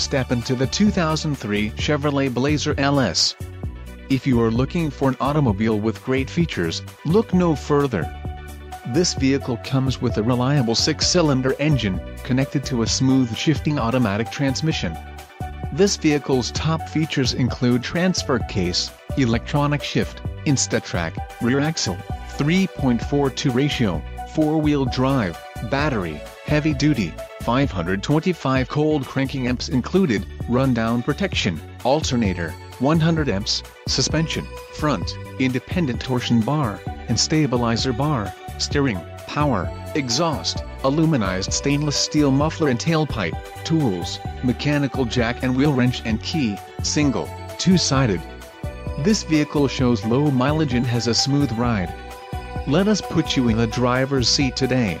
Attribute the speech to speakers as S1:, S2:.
S1: step into the 2003 Chevrolet Blazer LS. If you are looking for an automobile with great features, look no further. This vehicle comes with a reliable six-cylinder engine, connected to a smooth shifting automatic transmission. This vehicle's top features include transfer case, electronic shift, Insta-Trac, rear axle, 3.42 ratio, four-wheel drive, battery, heavy duty, 525 cold cranking amps included, rundown protection, alternator, 100 amps, suspension, front, independent torsion bar, and stabilizer bar, steering, power, exhaust, aluminized stainless steel muffler and tailpipe, tools, mechanical jack and wheel wrench and key, single, two-sided. This vehicle shows low mileage and has a smooth ride. Let us put you in the driver's seat today.